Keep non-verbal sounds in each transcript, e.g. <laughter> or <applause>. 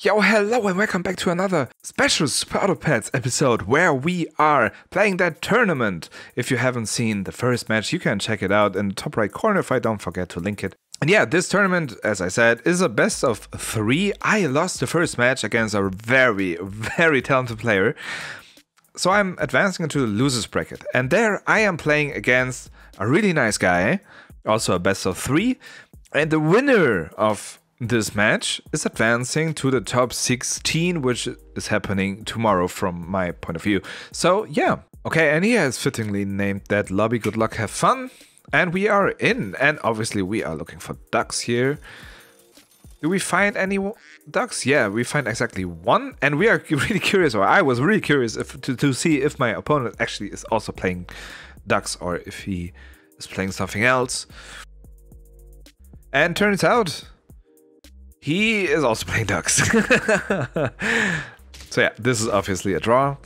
Yo, hello and welcome back to another special Auto Pets episode where we are playing that tournament. If you haven't seen the first match, you can check it out in the top right corner if I don't forget to link it. And yeah, this tournament, as I said, is a best of three. I lost the first match against a very, very talented player. So I'm advancing into the losers bracket. And there I am playing against a really nice guy, also a best of three. And the winner of this match is advancing to the top 16, which is happening tomorrow from my point of view. So, yeah. Okay, and he has fittingly named that lobby Good Luck, Have Fun. And we are in. And obviously, we are looking for ducks here. Do we find any ducks? Yeah, we find exactly one. And we are <laughs> really curious, or I was really curious if, to, to see if my opponent actually is also playing ducks or if he is playing something else. And turns out he is also playing ducks. <laughs> so yeah, this is obviously a draw.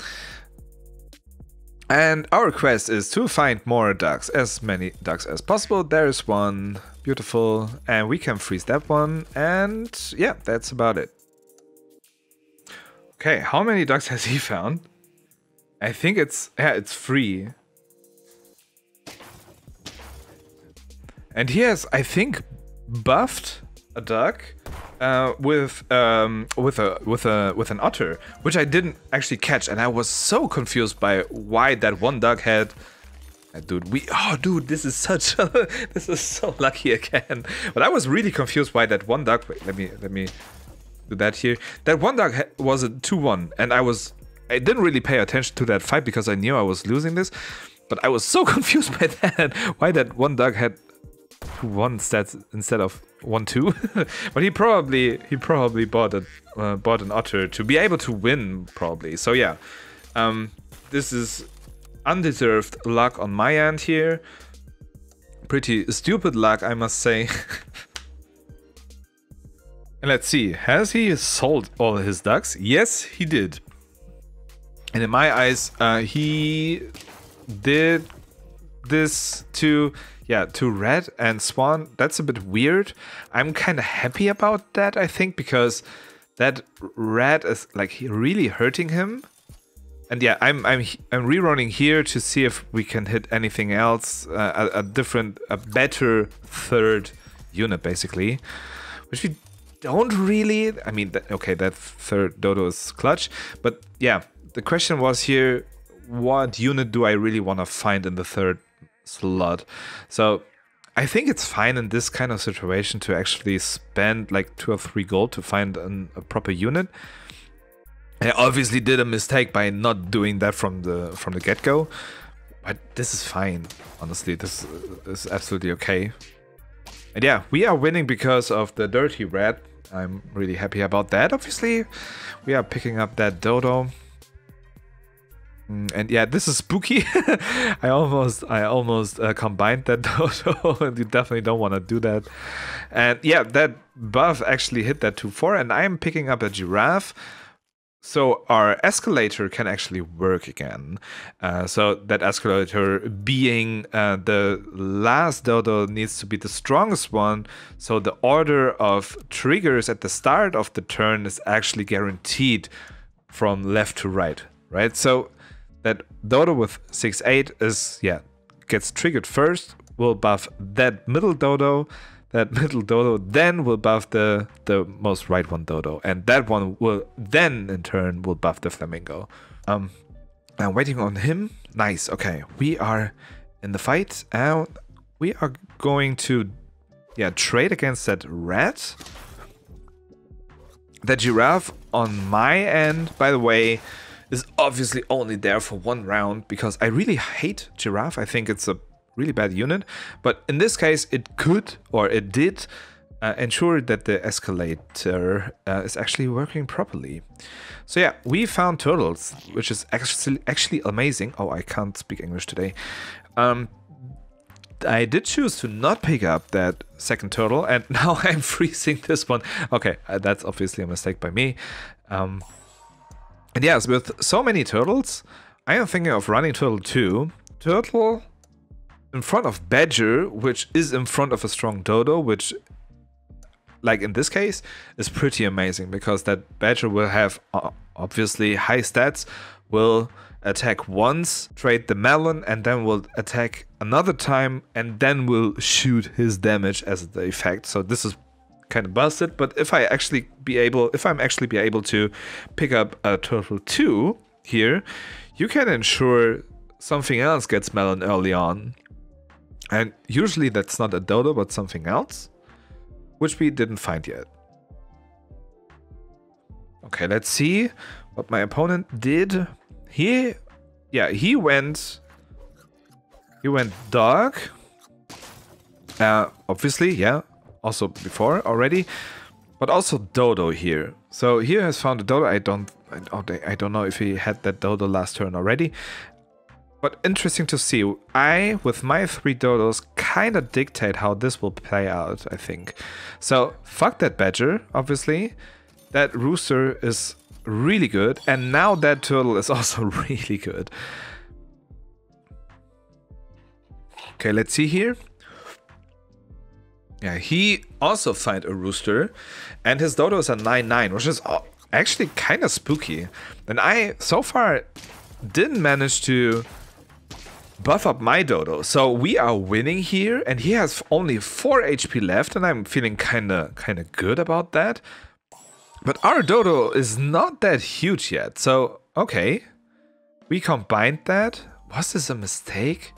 And our quest is to find more ducks, as many ducks as possible. There's one, beautiful, and we can freeze that one. And yeah, that's about it. Okay, how many ducks has he found? I think it's, yeah, it's free. And he has, I think, buffed a duck uh, with um, with a with a with an otter, which I didn't actually catch, and I was so confused by why that one duck had. Uh, dude, we oh dude, this is such <laughs> a, this is so lucky again. But I was really confused why that one duck. Wait, let me let me do that here. That one duck was a two one, and I was I didn't really pay attention to that fight because I knew I was losing this. But I was so <laughs> confused by that. Why that one duck had one stats instead of one two, <laughs> but he probably he probably bought a uh, bought an otter to be able to win probably. So yeah, um, this is undeserved luck on my end here. Pretty stupid luck, I must say. and <laughs> let's see, has he sold all his ducks? Yes, he did. And in my eyes, uh, he did this to yeah, to Rat and Swan, that's a bit weird. I'm kind of happy about that, I think, because that Rat is like really hurting him. And yeah, I'm I'm I'm rerunning here to see if we can hit anything else, uh, a, a different, a better third unit basically, which we don't really. I mean, okay, that third Dodo is clutch, but yeah, the question was here: what unit do I really want to find in the third slot. So I think it's fine in this kind of situation to actually spend like two or three gold to find an, a proper unit. I obviously did a mistake by not doing that from the from the get-go, but this is fine. Honestly, this is absolutely okay. And yeah, we are winning because of the dirty rat. I'm really happy about that. Obviously, we are picking up that dodo. Mm, and yeah, this is spooky. <laughs> I almost, I almost uh, combined that <laughs> dodo, and you definitely don't want to do that. And yeah, that buff actually hit that 2-4, and I'm picking up a giraffe. So our escalator can actually work again. Uh, so that escalator being uh, the last dodo needs to be the strongest one. So the order of triggers at the start of the turn is actually guaranteed from left to right, right? So that Dodo with 6-8 is, yeah, gets triggered first, will buff that middle Dodo, that <laughs> middle Dodo then will buff the, the most right one Dodo, and that one will then in turn will buff the Flamingo. Um, I'm waiting on him. Nice, okay, we are in the fight, and we are going to, yeah, trade against that rat. The giraffe on my end, by the way, is obviously only there for one round because I really hate Giraffe. I think it's a really bad unit. But in this case, it could or it did uh, ensure that the escalator uh, is actually working properly. So yeah, we found turtles, which is actually actually amazing. Oh, I can't speak English today. Um, I did choose to not pick up that second turtle, and <laughs> now I'm freezing this one. Okay, uh, that's obviously a mistake by me. Um, and yes, with so many turtles, I am thinking of running Turtle 2. Turtle in front of Badger, which is in front of a strong Dodo, which like in this case, is pretty amazing because that badger will have uh, obviously high stats, will attack once, trade the melon, and then will attack another time, and then will shoot his damage as the effect. So this is kind of busted. But if I actually be able, if I'm actually be able to pick up a turtle two here, you can ensure something else gets melon early on. And usually that's not a dodo, but something else, which we didn't find yet. Okay, let's see what my opponent did. He, yeah, he went, he went dark. Uh, obviously, yeah, also before already, but also dodo here. So here has found a dodo. I don't, oh, I don't know if he had that dodo last turn already. But interesting to see. I, with my three dodos, kind of dictate how this will play out, I think. So, fuck that badger, obviously. That rooster is really good. And now that turtle is <laughs> also really good. Okay, let's see here. Yeah, he also find a rooster. And his dodo is a 9-9, which is actually kind of spooky. And I, so far, didn't manage to buff up my dodo. So we are winning here and he has only 4 HP left and I'm feeling kind of kind of good about that. But our dodo is not that huge yet. So, okay. We combined that. Was this a mistake?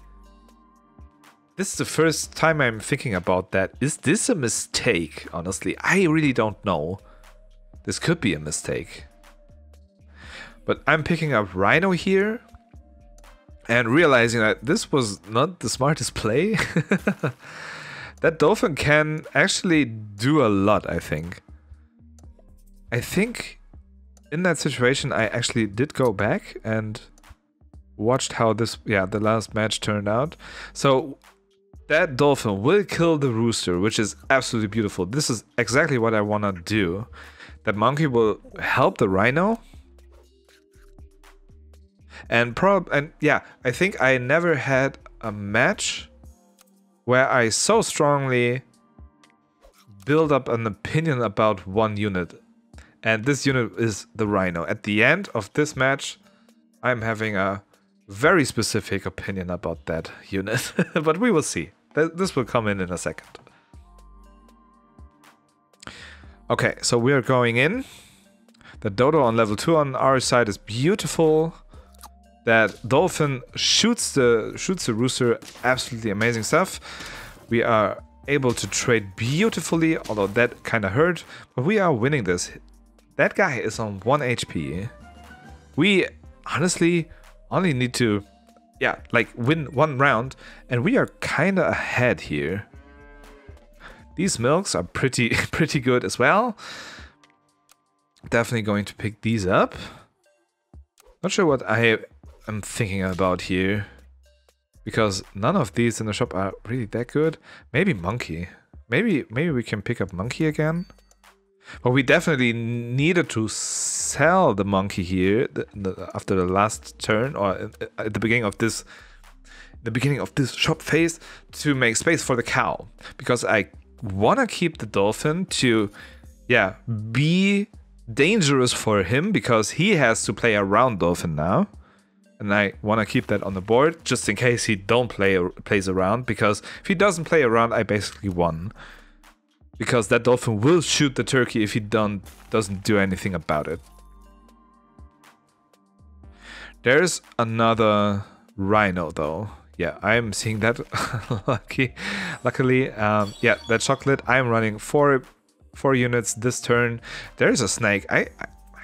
This is the first time I'm thinking about that. Is this a mistake? Honestly, I really don't know. This could be a mistake. But I'm picking up Rhino here and realizing that this was not the smartest play. <laughs> that dolphin can actually do a lot, I think. I think in that situation I actually did go back and watched how this yeah the last match turned out. So that dolphin will kill the rooster, which is absolutely beautiful. This is exactly what I want to do. That monkey will help the rhino and prob and yeah, I think I never had a match where I so strongly build up an opinion about one unit. And this unit is the Rhino. At the end of this match, I'm having a very specific opinion about that unit. <laughs> but we will see. This will come in in a second. Okay, so we are going in. The Dodo on level 2 on our side is beautiful. That dolphin shoots the shoots the rooster. Absolutely amazing stuff. We are able to trade beautifully although that kind of hurt but we are winning this. That guy is on 1 hp we honestly only need to yeah like win one round and we are kind of ahead here these milks are pretty <laughs> pretty good as well definitely going to pick these up not sure what I I'm thinking about here. Because none of these in the shop are really that good. Maybe Monkey. Maybe maybe we can pick up Monkey again. But we definitely needed to sell the Monkey here the, the, after the last turn or uh, at the beginning of this the beginning of this shop phase to make space for the cow. Because I want to keep the dolphin to yeah be dangerous for him because he has to play around dolphin now. And I want to keep that on the board just in case he don't play plays around because if he doesn't play around I basically won. Because that dolphin will shoot the turkey if he don't doesn't do anything about it there's another rhino though yeah I'm seeing that <laughs> lucky luckily um, yeah that chocolate I'm running four four units this turn there's a snake I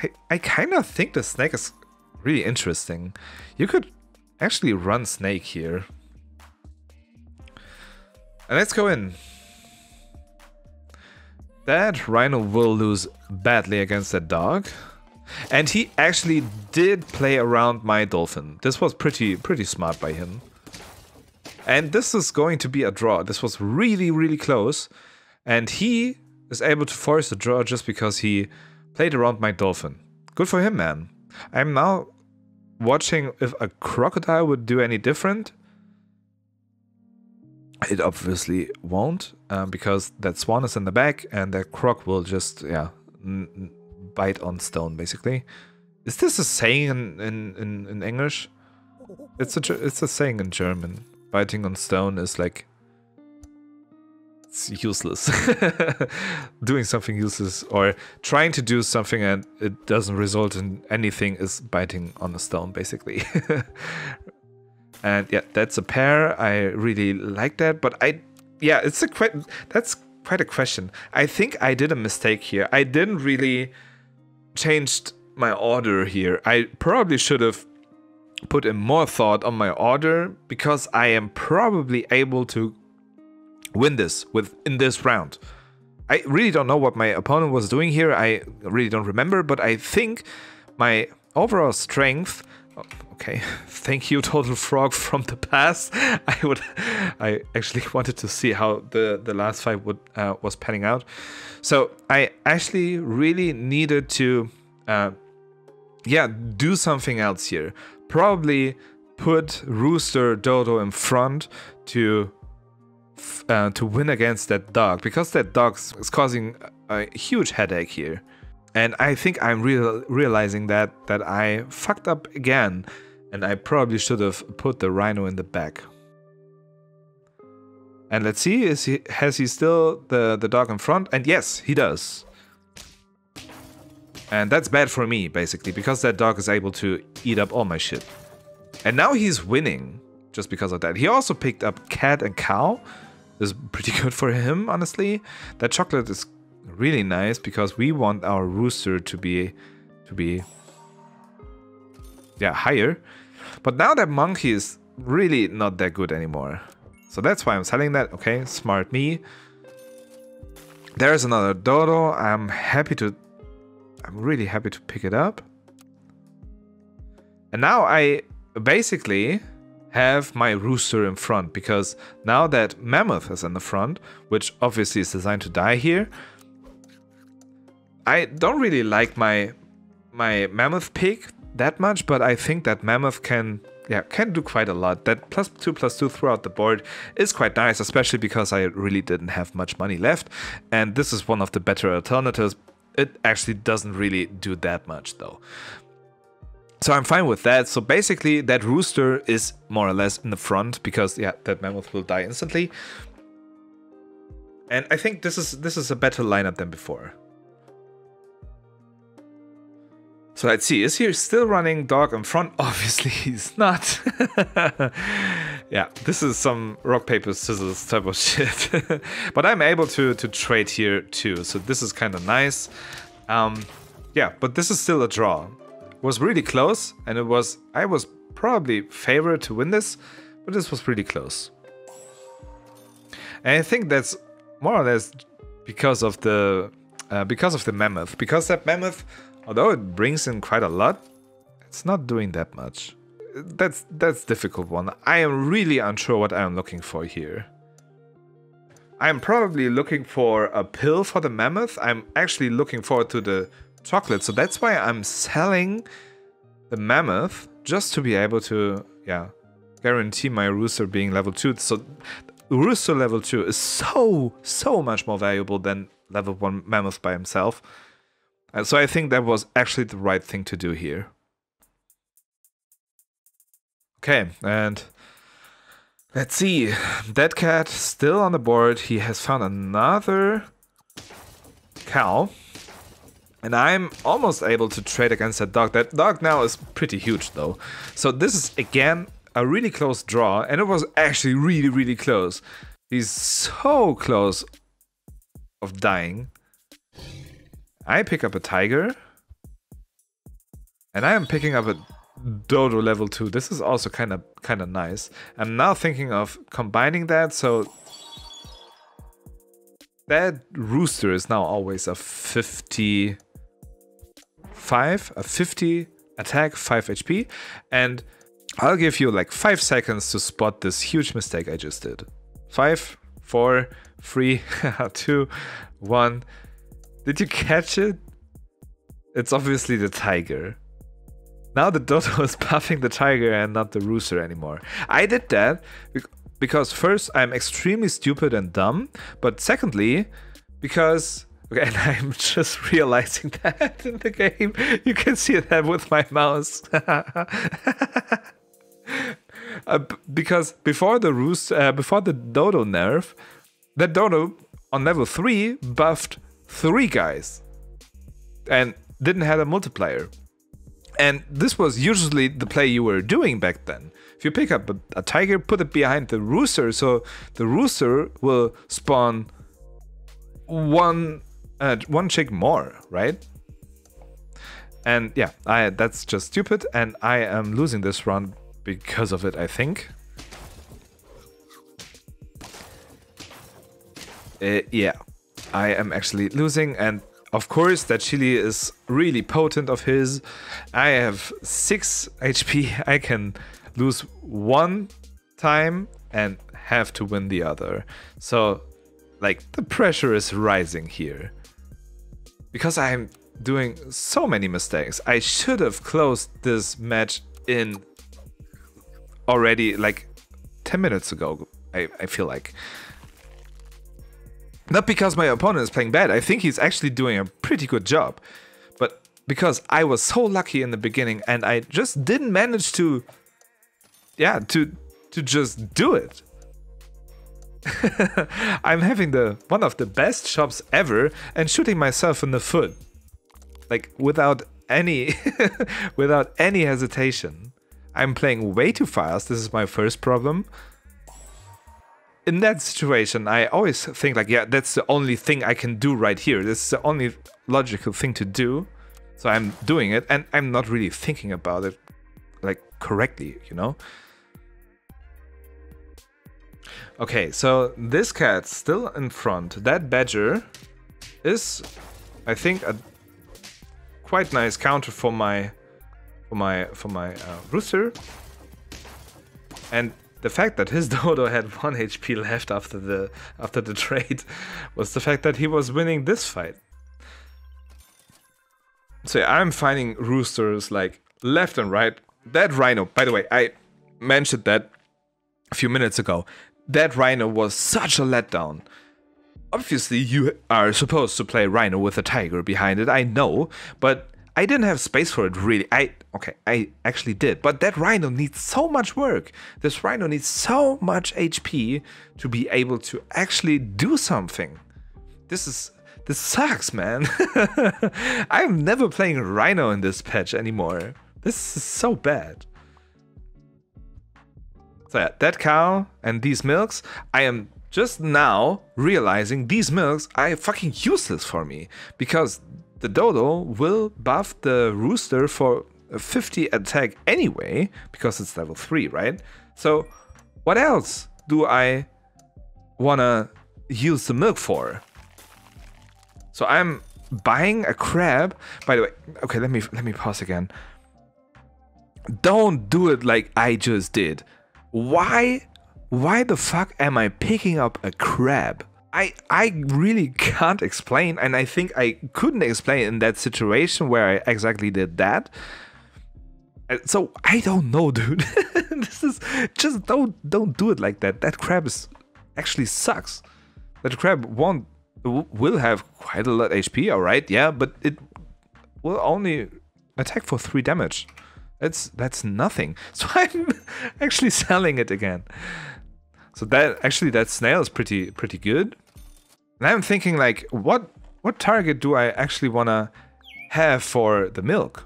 I, I kind of think the snake is really interesting. You could actually run Snake here. And let's go in. That Rhino will lose badly against that dog. And he actually did play around my Dolphin. This was pretty pretty smart by him. And this is going to be a draw. This was really, really close. And he is able to force a draw just because he played around my Dolphin. Good for him, man. I'm now watching if a crocodile would do any different. it obviously won't um, because that swan is in the back and that croc will just yeah bite on stone basically. Is this a saying in, in, in, in English? It's a it's a saying in German. Biting on stone is like it's useless. <laughs> Doing something useless or trying to do something and it doesn't result in anything is biting on a stone basically. <laughs> and yeah, that's a pair. I really like that, but I yeah, it's a quite that's quite a question. I think I did a mistake here. I didn't really changed my order here. I probably should have put in more thought on my order because I am probably able to win this with in this round. I really don't know what my opponent was doing here. I really don't remember, but I think my overall strength okay. <laughs> Thank you total frog from the past. <laughs> I would i actually <laughs> wanted to see how the the last fight would uh, was panning out. So i actually really needed to uh, yeah do something else here. Probably put Rooster Dodo in front to uh, to win against that dog because that dog is causing a huge headache here. And I think I'm real realizing that that I fucked up again and I probably should have put the rhino in the back. And let's see, is he has he still the, the dog in front? And yes, he does. And that's bad for me, basically, because that dog is able to eat up all my shit. And now he's winning just because of that. He also picked up cat and cow. This is pretty <laughs> good for him, honestly. That chocolate is really nice because we want our rooster to be to be yeah, higher. But now that monkey is really not that good anymore. So that's why I'm selling that. Okay, smart me. There's another dodo. I'm happy to I'm really happy to pick it up. And now I basically have my rooster in front because now that mammoth is in the front, which obviously is designed to die here, I don't really like my my mammoth pig that much, but I think that mammoth can yeah can do quite a lot. That plus two plus two throughout the board is quite nice, especially because I really didn't have much money left, and this is one of the better alternatives it actually doesn't really do that much though. So I'm fine with that. So basically that rooster is more or less in the front because yeah, that mammoth will die instantly. And I think this is this is a better lineup than before. So let's see, is he still running dog in front? <laughs> Obviously he's not. <laughs> yeah, this is some rock, paper, scissors type of <laughs> shit. but I'm able to, to trade here too, so this is kind of nice. Um, yeah, but this is still a draw. Was really close, and it was I was probably favored to win this, but this was pretty close. And I think that's more or less because of the uh, because of the mammoth, because that mammoth Although it brings in quite a lot, it's not doing that much. That's that's difficult one. I am really unsure what I am looking for here. I'm probably looking for a pill for the mammoth. I'm actually looking forward to the chocolate, so that's why I'm selling the mammoth just to be able to, yeah, guarantee my rooster being level 2. So rooster level 2 is so, so much more valuable than level 1 mammoth by himself. And so I think that was actually the right thing to do here. Okay, and let's see. Dead cat still on the board. He has found another cow. And I'm almost able to trade against that dog. That dog now is pretty huge though. So this is again a really close draw. And it was actually really, really close. He's so close of dying. I pick up a tiger. And I am picking up a dodo level 2. This is also kind of kind of nice. I'm now thinking of combining that so that rooster is now always a 55 a 50 attack 5 HP and I'll give you like 5 seconds to spot this huge mistake I just did. 5 4 3 <laughs> 2 1 did you catch it? It's obviously the tiger. Now the dodo is puffing the tiger and not the rooster anymore. I did that because first I'm extremely stupid and dumb, but secondly, because okay, <laughs> and I'm just <laughs> realizing that in the game. You can see that with my mouse. <laughs> uh, because before the roost, uh, before the Dodo nerf, that Dodo on level three buffed three guys, and didn't have a multiplier. And this was usually the play you were doing back then. If you pick up a, a tiger, put it behind the rooster, so the rooster will spawn one uh, one chick more, right? And yeah, I that's just stupid, and I am losing this round because of it. I think. Uh, yeah, I am actually losing, and of course, that chili is really potent of his. I have 6 HP. <laughs> I can lose one time and have to win the other. So, like, the pressure is rising here. Because I'm doing so many mistakes. I should have closed this match in already like 10 minutes ago, I, I feel like. Not because my opponent is playing bad, I think he's actually doing a pretty good job. But because I was so lucky in the beginning and I just didn't manage to yeah, to to just do it. <laughs> I'm having the one of the best shops ever and shooting myself in the foot. Like without any <laughs> without any hesitation. I'm playing way too fast. This is my first problem in that situation, I always think like, yeah, that's the only thing I can do right here. This is the only logical thing to do. So I'm doing it and I'm not really thinking about it like correctly, you know? Okay, so this cat still in front. That badger is, I think, a quite nice counter for my for my for my uh, rooster. And the fact that his <laughs> dodo had 1 HP left after the after the trade was the fact that he was winning this fight. So yeah, I'm finding roosters like left and right. That rhino, by the way, I mentioned that a few minutes ago. That rhino was such a letdown. Obviously, you are supposed to play rhino with a tiger behind it, I know, but I didn't have space for it really. I okay, I actually did, but that rhino needs so much work. This rhino needs so much HP to be able to actually do something. This is this sucks, man. <laughs> I'm never playing rhino in this patch anymore. This is so bad. So yeah, that cow and these milks, I am just now realizing these milks are fucking useless for me because the dodo will buff the rooster for 50 attack anyway, because it's level 3, right? So what else do I wanna use the milk for? So I'm buying a crab. By the way, okay, let me let me pause again. Don't do it like I just did. Why why the fuck am I picking up a crab? I I really <laughs> can't explain, and I think I couldn't explain in that situation where I exactly did that. Uh, so I don't know, <laughs> dude. this is just don't don't do it like that. That crab is actually sucks. That crab won't will have quite a lot HP, all right, yeah, but it will only attack for three damage. That's that's nothing. <laughs> So I'm actually selling it again. So that actually that snail is pretty pretty good. And I'm thinking like, what what target do I actually want to have for the milk?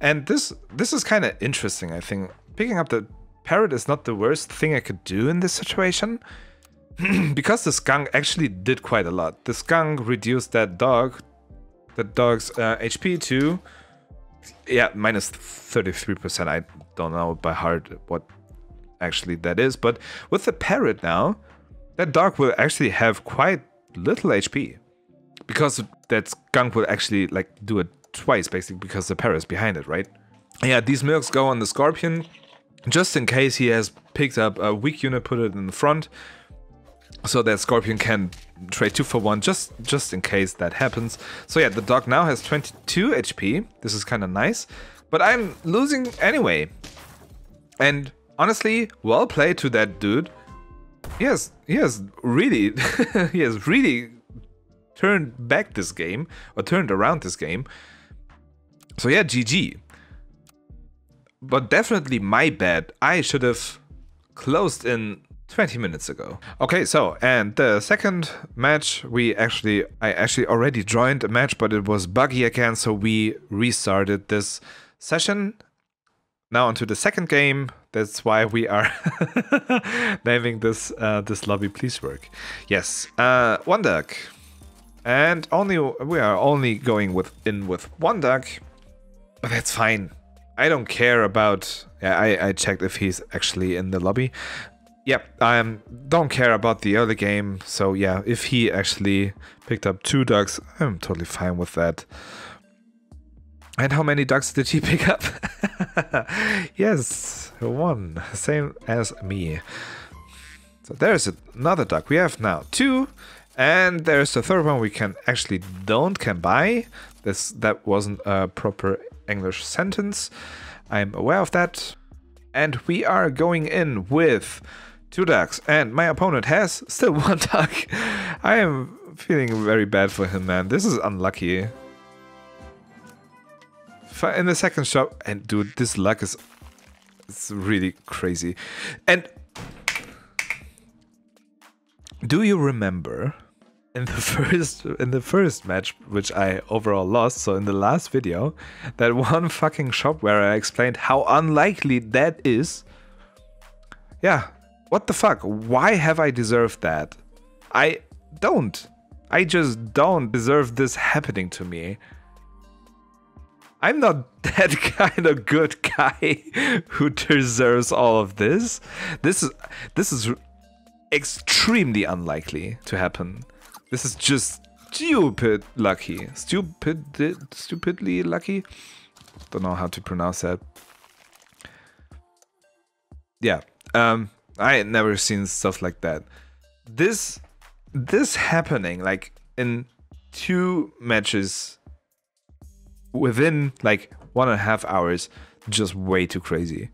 And this this is kind of interesting, I think. Picking up the parrot is not the worst thing I could do in this situation. <clears throat> because the skunk actually did quite a lot. The skunk reduced that dog, that dog's uh, HP to, yeah, minus 33%. I don't know by heart what actually that is. But with the parrot now, that dog will actually have quite little HP. Because that skunk will actually like do it twice basically because the parrot is behind it, right? Yeah, these milks go on the scorpion just in case he has picked up a weak unit, put it in the front. So that Scorpion can trade 2 for 1 just just in case that happens. So yeah, the dog now has 22 HP. This is kind of nice. But I'm losing anyway. And honestly, well played to that dude he has really <laughs> he has really turned back this game or turned around this game. So yeah, GG. But definitely my bad. I should have closed in 20 minutes ago. Okay, so and the second match we actually I actually already joined a match but it was buggy again so we restarted this session. Now onto the second game. That's why we are <laughs> naming this uh, this lobby please work. Yes, uh, one duck. And only we are only going with in with one duck. But that's fine. I don't care about yeah, I, I checked if he's actually in the lobby. Yep, I um, don't care about the early game. So yeah, if he actually picked up two ducks, I'm totally fine with that. And how many ducks did he <laughs> pick up? <laughs> yes, one. Same as me. So there's another duck. We have now two. And there's the third one we can actually don't can buy. This That wasn't a proper English sentence. I'm aware of that. And we are going in with two ducks. And my opponent has still <laughs> one duck. I am feeling very bad for him, man. This is unlucky. In the second shop, and dude, this luck is it's really crazy. And do you remember in the <laughs> first in the first match which I overall lost, so in the last video, that one fucking shop where I explained how unlikely that is. Yeah, what the fuck? Why have I deserved that? I don't. I just don't deserve this happening to me. I'm not <laughs> that kind of good guy <laughs> who deserves all of this. This is this is extremely unlikely to happen. This is just stupid lucky. Stupid, stupidly lucky. Don't know how to pronounce that. Yeah, um, I had never seen stuff like that. This, this happening like in two matches within like one and a half hours, just way too crazy.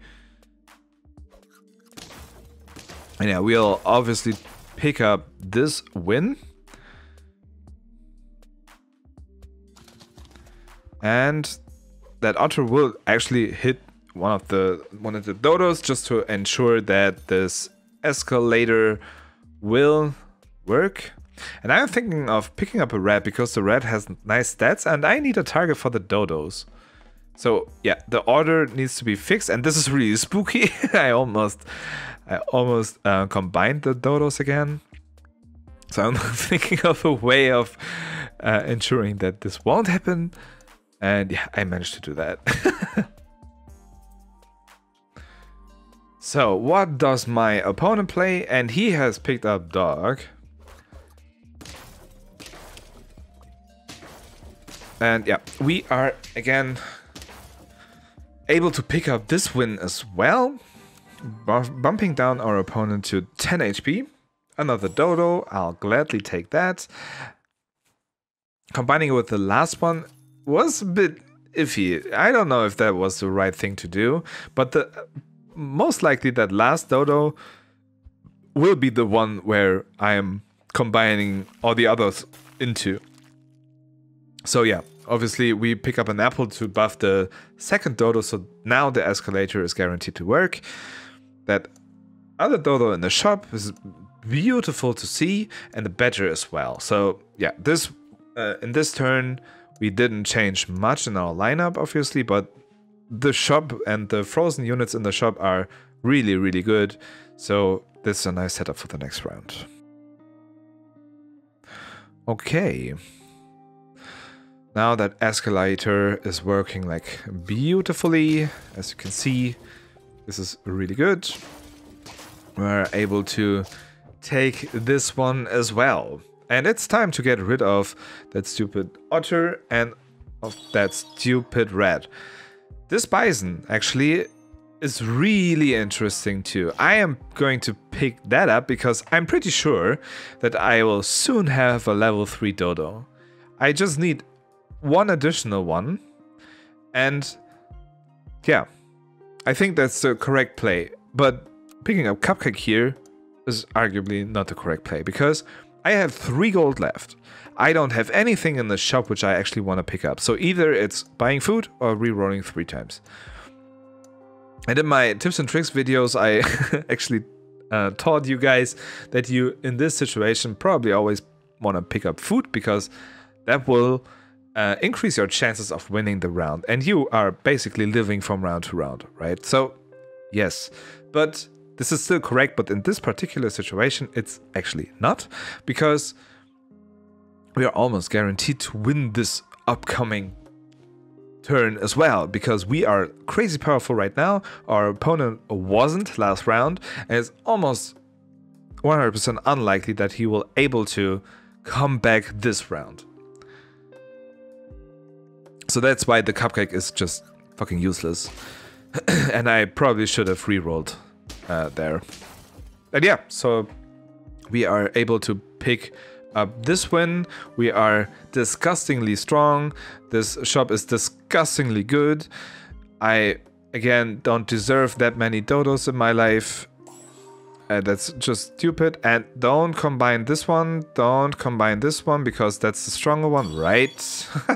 And yeah, we'll obviously pick up this win and that otter will actually hit one of the one of the dodos just to ensure that this escalator will work. And I'm thinking of picking up a rat because the rat has nice stats and I need a target for the dodos. So yeah, the order needs to be fixed and this is really <laughs> spooky. <laughs> I almost I almost uh, combined the dodos again. So I'm <laughs> thinking of a way of uh, ensuring that this won't happen. And yeah, I managed to do that. so, what does my opponent play? And he has picked up dog. And yeah, we are again able to pick up this win as well. Bumping down our opponent to 10 HP. Another dodo, I'll gladly take that. Combining it with the last one, was a bit iffy. I don't know if that was the right thing to do, but the most likely that last dodo will be the one where I am combining all the others into. So yeah, obviously we pick up an apple to buff the second dodo, so now the escalator is guaranteed to work. That other dodo in the shop is beautiful to see, and the badger as well. So yeah, this uh, in this turn we didn't change much in our lineup, obviously, but the shop and the frozen units in the shop are really, really good. So this is a nice setup for the next round. Okay. Now that escalator is working like beautifully, as you can see, this is really good. We're able to take this one as well. And it's time to get rid of that stupid otter and of that stupid rat. This bison actually is really interesting too. I am going to pick that up because I'm pretty sure that I will soon have a level 3 dodo. I just need one additional one. And yeah, I think that's the correct play. But picking up Cupcake here is arguably not the correct play because I have three gold left. I don't have anything in the shop which I actually want to pick up. So either it's buying food or rerolling three times. And in my tips and tricks videos, I <laughs> actually uh, taught you guys that you, in this situation, probably always want to pick up food because that will uh, increase your chances of winning the round. And you are basically living from round to round, right? So, yes. But this is still correct, but in this particular situation, it's actually not because we are almost guaranteed to win this upcoming turn as well because we are crazy powerful right now. Our opponent wasn't last round and it's almost 100% unlikely that he will able to come back this round. So that's why the cupcake is just fucking useless. <clears throat> and I probably should have re-rolled uh, there. And yeah, so we are able to pick up this win. We are disgustingly strong. This shop is disgustingly good. I, again, don't deserve that many dodos in my life. Uh, that's just stupid. And don't combine this one. Don't combine this one because that's the stronger one, right? <laughs>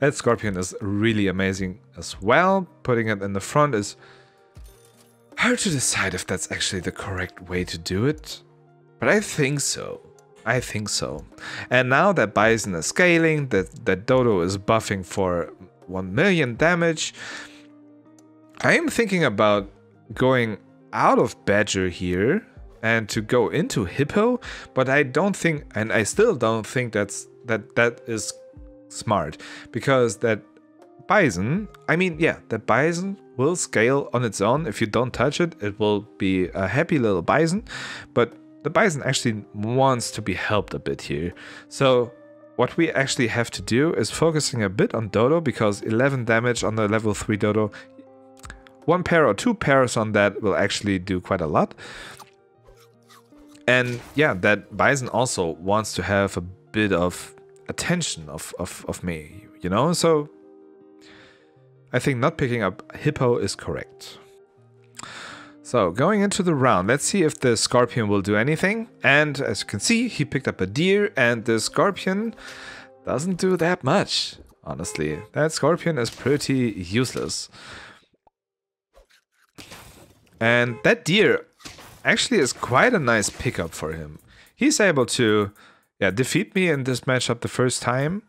that scorpion is really amazing as well. Putting it in the front is hard to decide if that's actually the correct way to do it. But I think so. I think so. And now that Bison is scaling, that, that Dodo is buffing for 1 million damage, I am thinking about going out of Badger here and to go into Hippo, but I don't think, and I still don't think that's that that is smart because that Bison, I mean, yeah, that Bison will scale on its own. If you don't touch it, it will be a happy little Bison, but the Bison actually wants to be helped a bit here. So what we actually have to do is focusing a bit on Dodo because 11 damage on the level 3 Dodo, one pear or two pears on that will actually do quite a lot. And yeah, that Bison also wants to have a bit of attention of, of, of me, you know? So I think not picking up Hippo is correct. So going into the round, let's see if the Scorpion will do anything. And as you can see, he picked up a deer and the Scorpion doesn't do that much, honestly. That Scorpion is pretty useless. And that deer actually is quite a nice pickup for him. He's able to yeah, defeat me in this matchup the first time.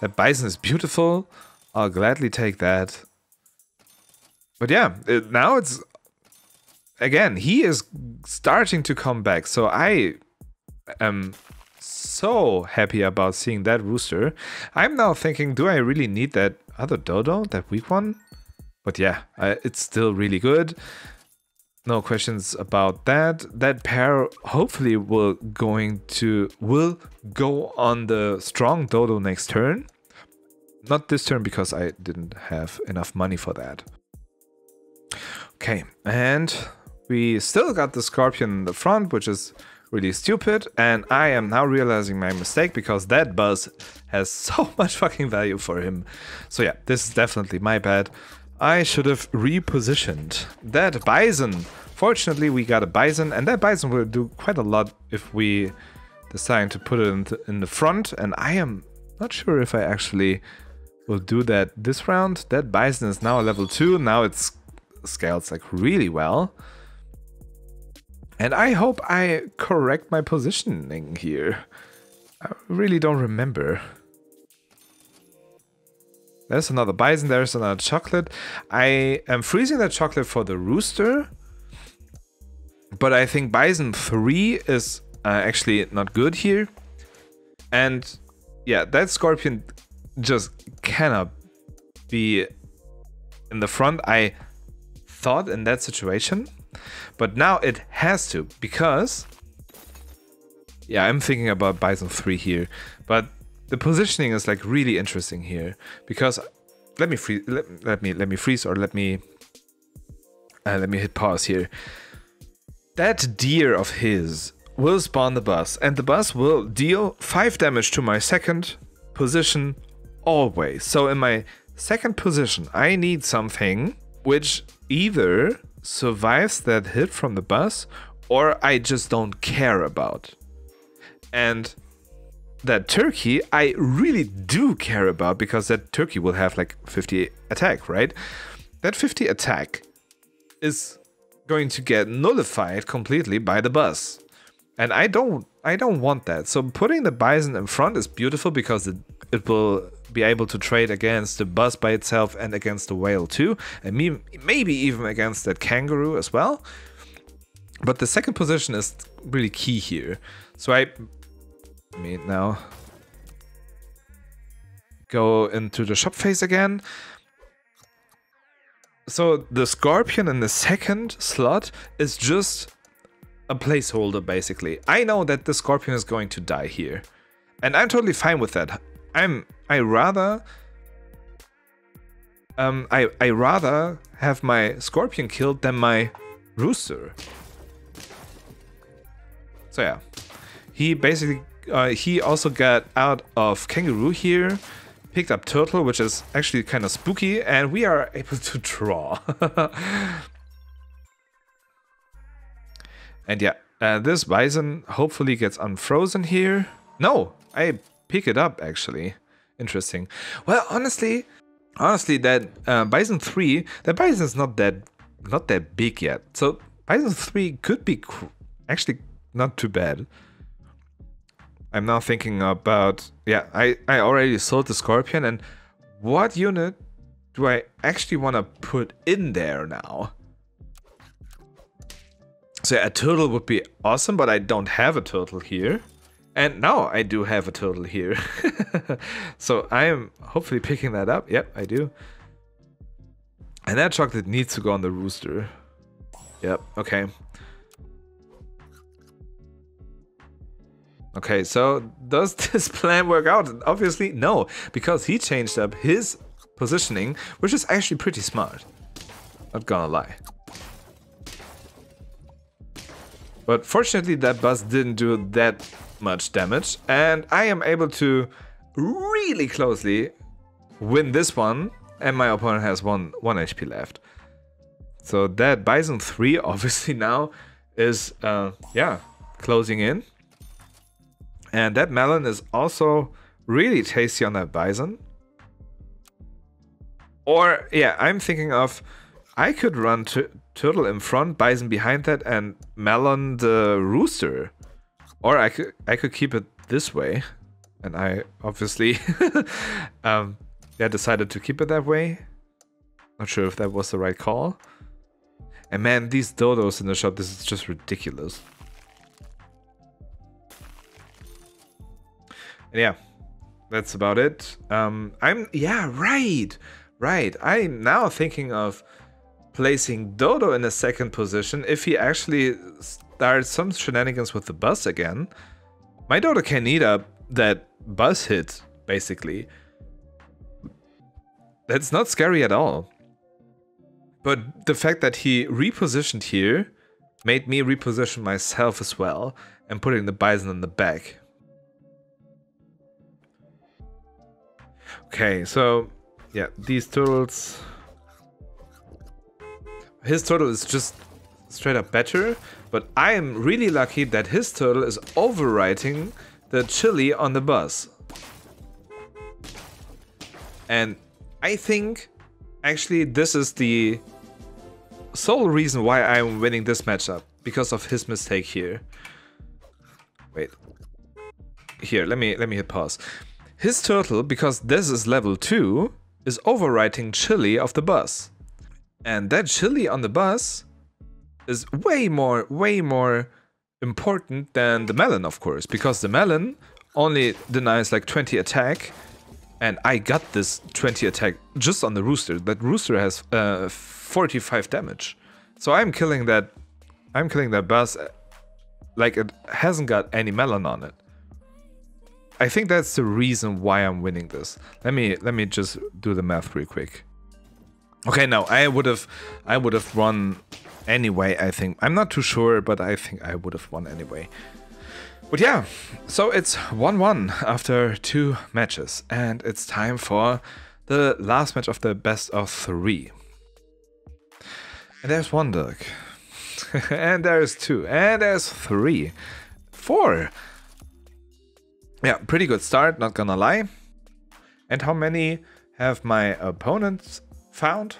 That Bison is beautiful. I'll gladly take that. But yeah, it, now it's again, he is starting to come back. So I am so happy about seeing that rooster. I'm now thinking, do I really need that other dodo, that weak one? But yeah, uh, it's still really good. No questions about that. That pear hopefully will going to will go on the strong dodo next turn. Not this turn because I didn't have enough money for that. Okay, and we still got the Scorpion in the front, which is really stupid. And I am now realizing my mistake because that bus has <laughs> so much fucking value for him. So yeah, this is definitely my bad. I should have repositioned that Bison. Fortunately, we got a Bison, and that Bison will do quite a lot if we decide to put it in, in the front. And I am not sure if I actually will do that this round. That Bison is now a level 2. Now it's scales like really well. And I hope I correct my positioning here. I really don't remember. There's another bison, there's another chocolate. I am freezing that chocolate for the rooster. But I think bison 3 is uh, actually not good here. And yeah, that scorpion just cannot be in the front. I thought in that situation but now it has to because yeah, I'm thinking about Bison 3 here, but the positioning is like really interesting here because let me freeze let, let me let me freeze or let me uh, let me hit pause here. That deer of his will spawn the bus and the bus will deal 5 damage to my second position always. So in my second position, I need something which either survives that hit from the bus or I just don't care about. And that turkey I really do care about because that turkey will have like 50 attack, right? That 50 attack is going to get nullified completely by the bus. And I don't I don't want that. So putting the bison in front is beautiful because it, it will be able to trade against the bus by itself and against the whale too, and me, maybe even against that kangaroo as well. But the second position is really key here. So I, I mean now go into the shop phase again. So the scorpion in the second slot is just a placeholder basically. I know that the scorpion is going to die here. And I'm totally fine with that. I'm I rather um I I rather have my scorpion killed than my rooster. So yeah. He basically uh, he also got out of kangaroo here, picked up turtle, which is actually kind of spooky, and we are able to draw. <laughs> and yeah, uh, this bison hopefully gets unfrozen here. No, I pick it up actually. Interesting. Well, honestly, honestly, that uh, Bison 3, that Bison is not that not that big yet. So Bison 3 could be actually not too bad. I'm now thinking about, yeah, I, I already sold the Scorpion and what unit do I actually want to put in there now? So a turtle would be awesome, but I don't have a turtle here. And now I do have a turtle here. <laughs> so I am hopefully picking that up. Yep, I do. And that chocolate needs to go on the rooster. Yep, okay. Okay, so does <laughs> this plan work out? Obviously, no, because he changed up his positioning, which is actually pretty smart. Not gonna lie. But fortunately, that bus didn't do that much damage. And I am able to really closely win this one. And my opponent has one, one HP left. So that Bison 3 <laughs> obviously now is, uh, yeah, closing in. And that melon is also really tasty on that Bison. Or, yeah, I'm thinking of, I could run Turtle in front, Bison behind that, and Melon the Rooster. Or I could I could keep it this way, and I obviously <laughs> um, yeah decided to keep it that way. Not sure if that was the right call. And man, these dodos in the shop, this is just ridiculous. And yeah, that's about it. Um, I'm yeah right, right. I'm now thinking of placing Dodo in a second position if he actually starts some shenanigans with the bus again. My Dodo can eat up that bus hit, basically. That's not scary at all. But the fact that he repositioned here made me reposition myself as well and putting the bison in the back. Okay, so yeah, these turtles his turtle is just straight up better, but I am really lucky that his turtle is overwriting the chili on the bus. And I think actually this is the sole reason why I'm winning this matchup, because of his mistake here. Wait. Here, let me let me hit pause. His turtle, because this is level 2, is overwriting chili of the bus. And that chili on the bus is way more, way more important than the melon, of course, because the melon only denies like 20 attack, and I got this 20 attack just on the rooster. That rooster has uh, 45 damage, so I'm killing that. I'm killing that bus uh, like it hasn't got any melon on it. I think that's the reason why I'm winning this. Let me let me just do the math real quick. Okay, no, I would have, I would have won anyway. I think I'm not too sure, but I think I would have won anyway. But yeah, so it's 1-1 after two matches, and it's time for the last match of the best of three. And there's one duck. <laughs> and there's two. And there's three. Four. Yeah, pretty good start, not gonna lie. And how many have my opponents found?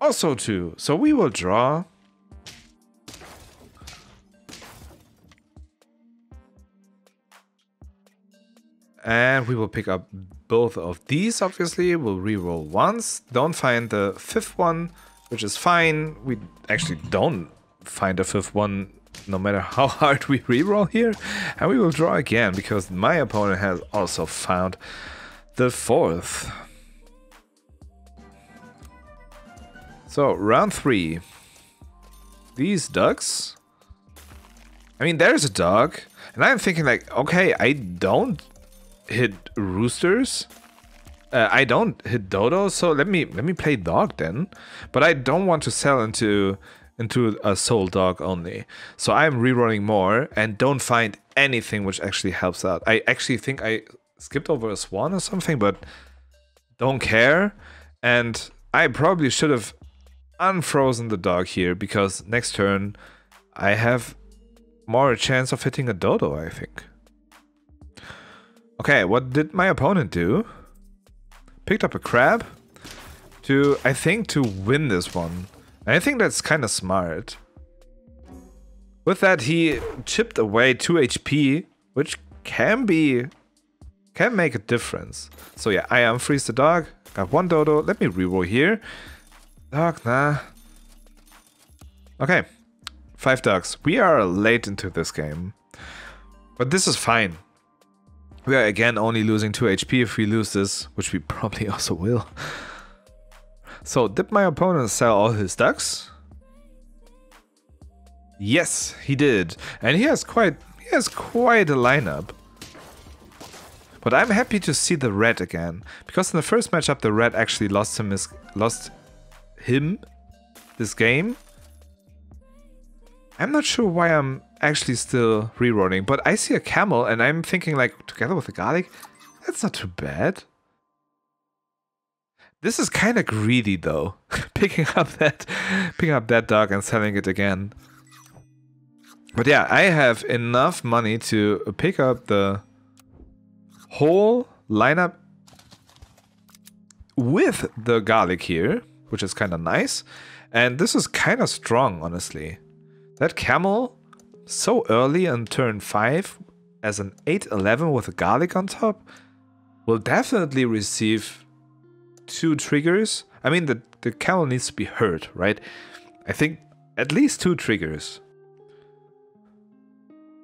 Also two. So we will draw. And we will pick up both of these, obviously. We'll re-roll once. Don't find the fifth one, which is fine. We actually don't find a fifth one no matter how <laughs> hard we re-roll here. And we will draw again, because my opponent has also found the fourth. So, round three. These ducks. I mean, there's a dog. And I'm thinking like, okay, I don't hit roosters. Uh, I don't hit dodo, so let me let me play dog then. But I don't want to sell into into a soul dog only. So I'm rerunning more and don't find anything which actually helps out. I actually think I skipped over a swan or something, but don't care. And I probably should have unfrozen the dog here because next turn I have more chance of hitting a dodo, I think. Okay, what did my opponent do? Picked up a crab to, I think, to win this one. I think that's kind of smart. With that, he chipped away 2 HP, which can be... can make a difference. So yeah, I unfreeze the dog. Got one dodo. Let me reroll here. Dog, nah. Okay. Five dogs. We are late into this game. But this is fine. We are again only losing 2 HP if we lose this, which we <laughs> probably also will. So, did my opponent sell all his ducks? Yes, he did. And he has quite he has quite a lineup. But I'm happy to see the rat again. Because in the first matchup the rat actually lost him his, lost him this game. I'm not sure why I'm actually still rerolling, but I see a camel and I'm thinking like, together with the garlic, that's not too bad. This is kind of greedy though, <laughs> picking up that, picking up that dog and selling it again. But yeah, I have enough money to pick up the whole lineup with the garlic here, which is kind of nice. And this is kind of strong, honestly. That camel so early on turn 5 as an 8-11 with a garlic on top will definitely receive two triggers. I mean, the, the camel needs to be hurt, right? I think at least two triggers.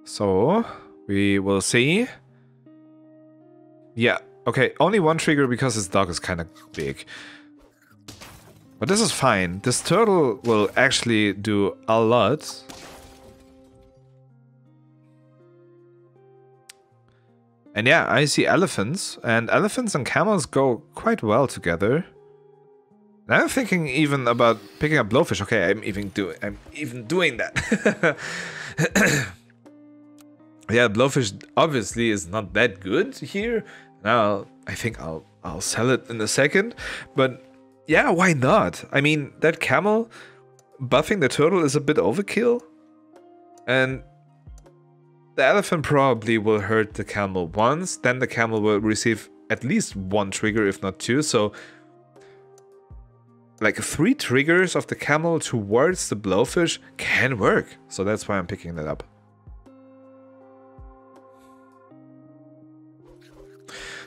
So, we will see. Yeah, okay, only one trigger because his dog is kind of big. But this is fine. This turtle will actually do a lot. And yeah, I see elephants, and elephants and camels go quite well together. And I'm thinking even about picking up blowfish. Okay, I'm even doing I'm even doing that. <coughs> yeah, blowfish obviously is not that good here. Now I think I'll I'll sell it in a second, but yeah, why not? I mean, that camel buffing the turtle is a bit overkill. And the elephant probably will hurt the camel once, then the camel will receive at least one trigger, if not two. So, like three triggers of the camel towards the blowfish can work. So that's why I'm picking that up.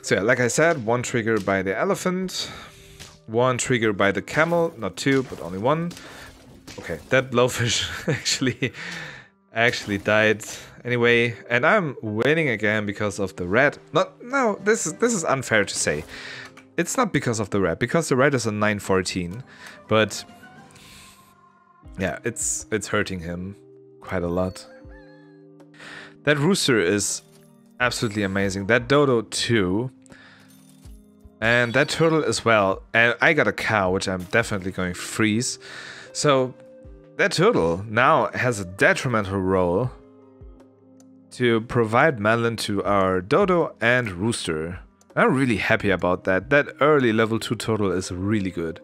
So yeah, like I said, one trigger by the elephant, one trigger by the camel, not two, but only one. Okay, that blowfish <laughs> actually actually died anyway, and I'm winning again because of the rat. Not no, this is this is unfair to say. It's not because of the rat, because the rat is a 914, but yeah, it's it's hurting him quite a lot. That rooster is absolutely amazing. That dodo too. And that turtle as well. And I got a cow, which I'm definitely going to freeze. So that turtle now has a detrimental role to provide melon to our dodo and rooster. I'm really happy about that. That early level 2 turtle is really good.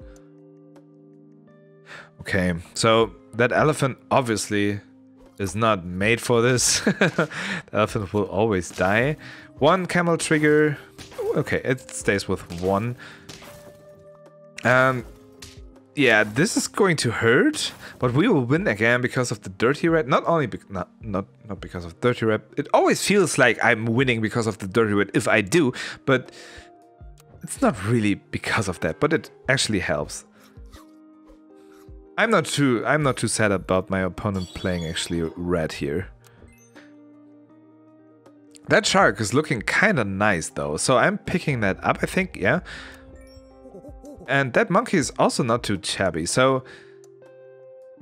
Okay, so that elephant obviously is not made for this. <laughs> the elephant will always die. One camel trigger. Okay, it stays with one. Um, yeah, this is going to hurt, but we will win again because of the dirty rat. Not only be not not not because of dirty rat. It always feels like I'm winning because of the dirty rat if I do, but it's not really because of that. But it actually helps. I'm not too I'm not too sad about my opponent playing actually rat here. That shark is looking kind of nice though, so I'm picking that up, I think, yeah. And that monkey is also not too shabby, so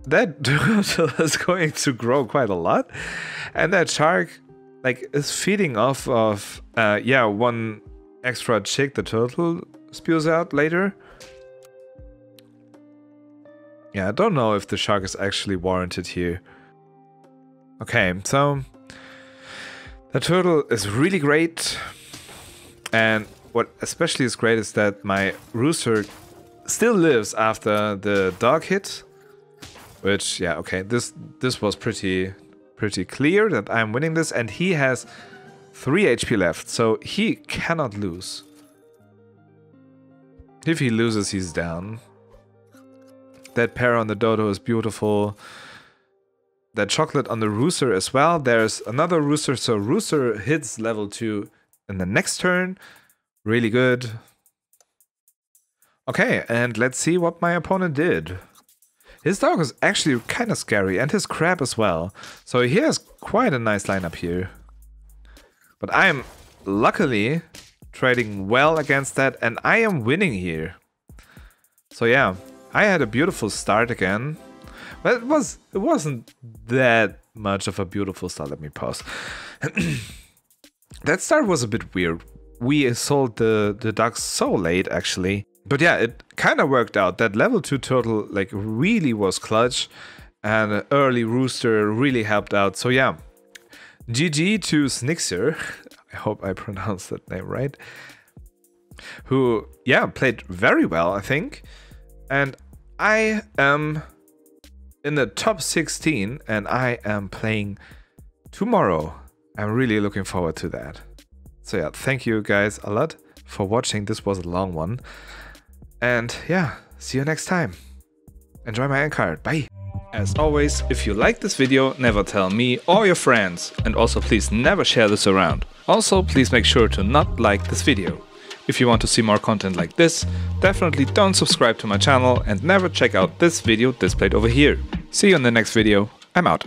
that <laughs> turtle is going to grow quite a lot. And that shark, like, is feeding off of, uh, yeah, one extra chick the turtle spews out later. Yeah, I don't know if the shark is actually warranted here. Okay, so the turtle is really great. And what especially is great is that my rooster still lives after the dog hit. Which, yeah, okay, this this was pretty pretty clear that I'm winning this. And he has 3 HP left, so he cannot lose. If he loses, he's down. That pear on the dodo is beautiful. That chocolate on the rooster as well. There's another rooster, so rooster hits level 2 in the next turn. Really good. Okay, and let's see what my opponent did. His dog is actually kind of scary, and his crab as well. So he has quite a nice lineup here. But I am luckily trading well against that, and I am winning here. So yeah, I had a beautiful start again. But it was it wasn't that much of a beautiful start. Let me pause. <clears throat> that start was a bit weird. We sold the the ducks so late actually. But yeah, it kind of worked out. That level 2 turtle like really was clutch and early rooster really helped out. So yeah, GG to Snixer. <laughs> I hope I pronounced that name right. Who, yeah, played very well, I think. And I am in the top 16 and I am playing tomorrow. I'm really looking forward to that. So yeah, thank you guys a lot for watching. This was a long one. And yeah, see you next time. Enjoy my end card. Bye. As always, if you like this video, never tell me or your friends. And also please never share this around. Also, please make sure to not like this video. If you want to see more content like this, definitely don't subscribe to my channel and never check out this video displayed over here. See you in the next video. I'm out.